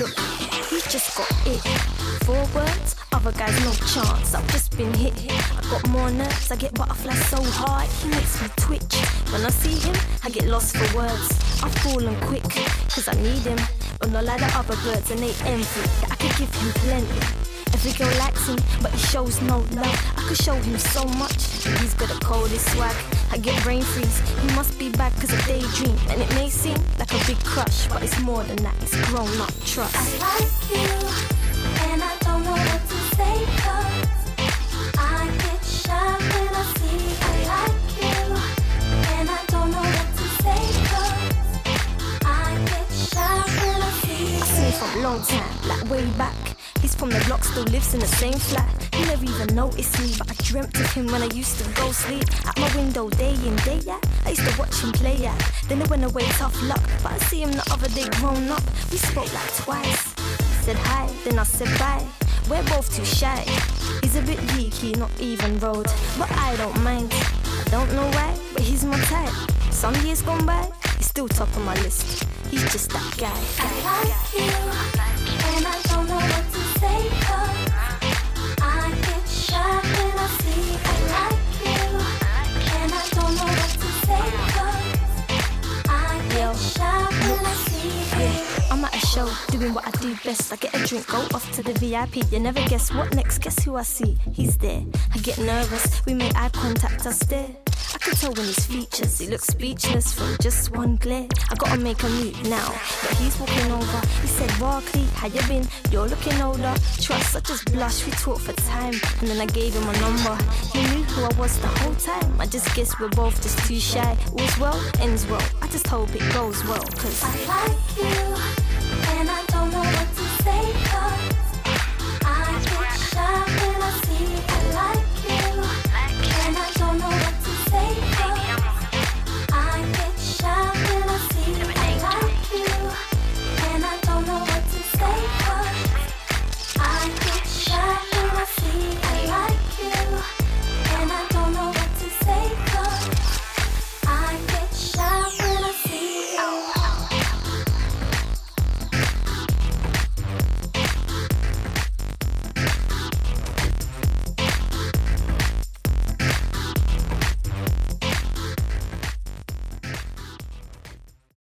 it. Four words, other guys no chance. I've just been hit. I got more nerves, I get butterflies so hard, he makes me twitch. When I see him, I get lost for words. I fall him quick, cause I need him. But not like the other birds and they envy. I could give him plenty. Every girl likes him, but he shows no love. I could show him so much. He's got a coldest swag. I get brain freeze. He must be back cause I daydream. And it may seem like a big crush, but it's more than that. It's grown up trust. I like you, and I don't know what to say cause I get shy when I see I like you, and I don't know what to say cause I get shy when I see I seen from a long time, like way back. He's from the block, still lives in the same flat. He never even noticed me, but I dreamt of him when I used to go sleep at my window day in, day out. I used to watch him play out. Then it went away, tough luck. But I see him the other day grown up. We spoke like twice. Said hi, then I said bye. We're both too shy. He's a bit geeky, not even road, but I don't mind. I don't know why, but he's my type. Some years gone by, he's still top of my list. He's just that guy. I like show doing what I do best. I get a drink, go off to the VIP. You never guess what next. Guess who I see? He's there. I get nervous. We make eye contact. I stare. I can tell when his features. He looks speechless from just one glare. I gotta make a move now, but he's walking over. He said, Barkley, how you been? You're looking older. Trust, I just blush. We talked for time, and then I gave him a number. He knew who I was the whole time. I just guess we're both just too shy. All's well, ends well. I just hope it goes well, cause I like you,